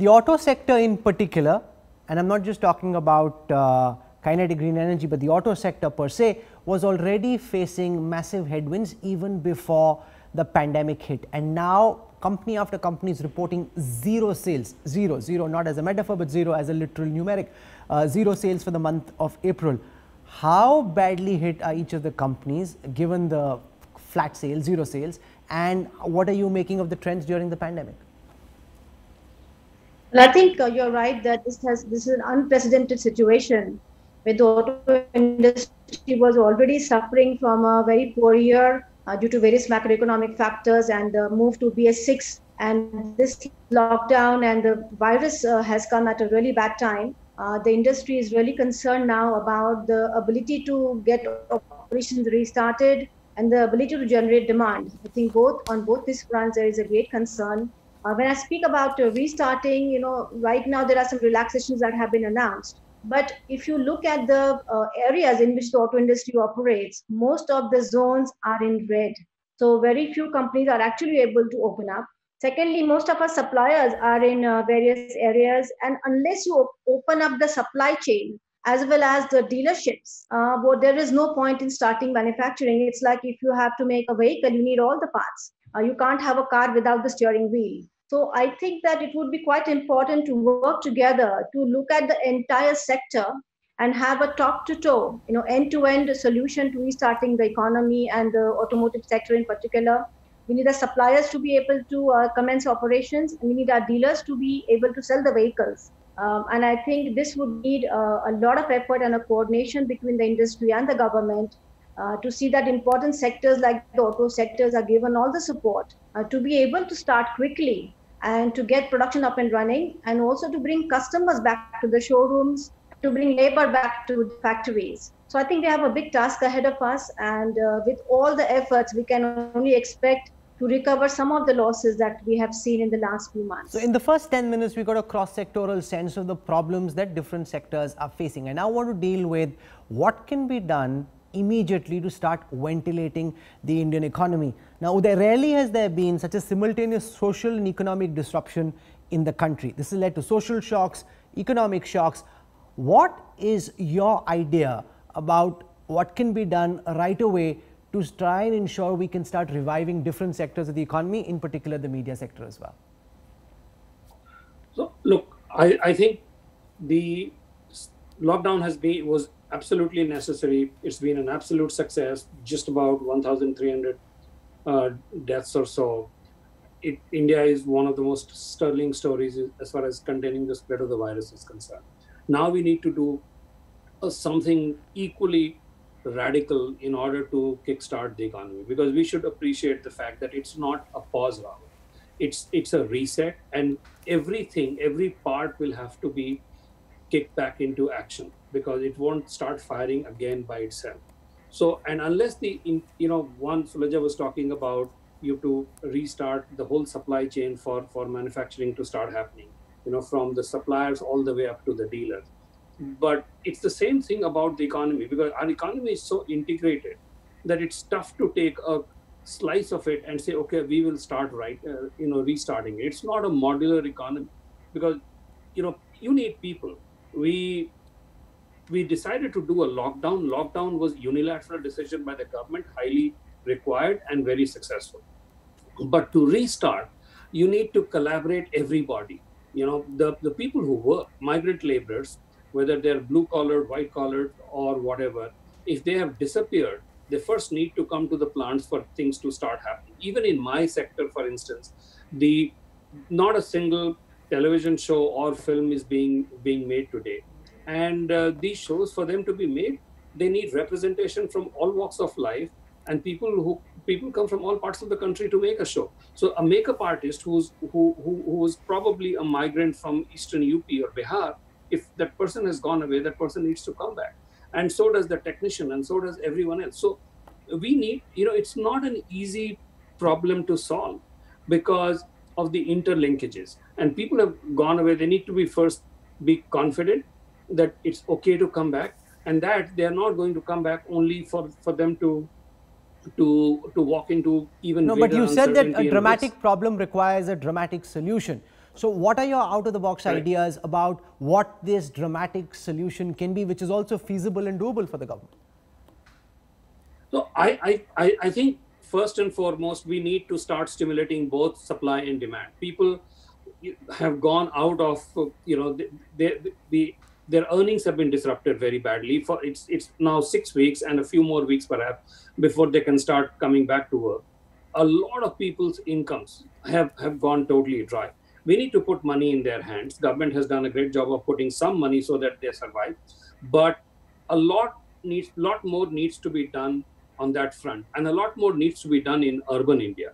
The auto sector in particular, and I'm not just talking about uh, kinetic green energy, but the auto sector per se was already facing massive headwinds even before the pandemic hit. And now company after company is reporting zero sales, zero, zero, not as a metaphor, but zero as a literal numeric, uh, zero sales for the month of April. How badly hit are each of the companies given the flat sales, zero sales, and what are you making of the trends during the pandemic? Well, I think uh, you're right that this has this is an unprecedented situation where the auto industry was already suffering from a very poor year uh, due to various macroeconomic factors and the move to BS6 and this lockdown and the virus uh, has come at a really bad time. Uh, the industry is really concerned now about the ability to get operations restarted and the ability to generate demand. I think both on both these fronts there is a great concern. Uh, when I speak about uh, restarting, you know, right now there are some relaxations that have been announced. But if you look at the uh, areas in which the auto industry operates, most of the zones are in red. So very few companies are actually able to open up. Secondly, most of our suppliers are in uh, various areas, and unless you op- open up the supply chain as well as the dealerships, uh, well, there is no point in starting manufacturing. It's like if you have to make a vehicle, you need all the parts. Uh, you can't have a car without the steering wheel. So I think that it would be quite important to work together to look at the entire sector and have a top to toe, you know, end to end solution to restarting the economy and the automotive sector in particular. We need the suppliers to be able to uh, commence operations, and we need our dealers to be able to sell the vehicles. Um, and I think this would need uh, a lot of effort and a coordination between the industry and the government uh, to see that important sectors like the auto sectors are given all the support uh, to be able to start quickly and to get production up and running and also to bring customers back to the showrooms to bring labor back to the factories so i think we have a big task ahead of us and uh, with all the efforts we can only expect to recover some of the losses that we have seen in the last few months. So in the first 10 minutes, we got a cross-sectoral sense of the problems that different sectors are facing. And I want to deal with what can be done immediately to start ventilating the Indian economy. Now, there rarely has there been such a simultaneous social and economic disruption in the country. This has led to social shocks, economic shocks. What is your idea about what can be done right away to try and ensure we can start reviving different sectors of the economy, in particular the media sector as well? So, look, I, I think the lockdown has been was absolutely necessary. It's been an absolute success. Just about 1,300 uh, deaths or so. It, India is one of the most sterling stories as far as containing the spread of the virus is concerned. Now we need to do uh, something equally radical in order to kickstart the economy because we should appreciate the fact that it's not a pause round. It's it's a reset, and everything, every part will have to be kicked back into action because it won't start firing again by itself. So, and unless the, in, you know, one Sulajja was talking about you to restart the whole supply chain for, for manufacturing to start happening, you know, from the suppliers all the way up to the dealers. But it's the same thing about the economy because our economy is so integrated that it's tough to take a slice of it and say, okay, we will start right, uh, you know, restarting it. It's not a modular economy because, you know, you need people. We we decided to do a lockdown. Lockdown was unilateral decision by the government, highly required and very successful. But to restart, you need to collaborate everybody. You know, the, the people who work, migrant laborers, whether they're blue collared, white collared, or whatever, if they have disappeared, they first need to come to the plants for things to start happening. Even in my sector, for instance, the not a single television show or film is being being made today and uh, these shows, for them to be made, they need representation from all walks of life and people who people come from all parts of the country to make a show. So a makeup artist who's who who who's probably a migrant from Eastern UP or Bihar, if that person has gone away, that person needs to come back. And so does the technician, and so does everyone else. So we need, you know, it's not an easy problem to solve because of the interlinkages. And people have gone away. They need to be first be confident that it's okay to come back and that they are not going to come back only for for them to to to walk into even no but you said that a dramatic problem requires a dramatic solution So, what are your out of the box Right. ideas about what this dramatic solution can be, which is also feasible and doable for the government? So I, I, I, I think first and foremost, we need to start stimulating both supply and demand. People have gone out of, you know, the, the, the their earnings have been disrupted very badly. For it's it's now six weeks and a few more weeks perhaps before they can start coming back to work. A lot of people's incomes have have gone totally dry. We need to put money in their hands. Government has done a great job of putting some money so that they survive, but a lot needs lot more needs to be done on that front. And a lot more needs to be done in urban india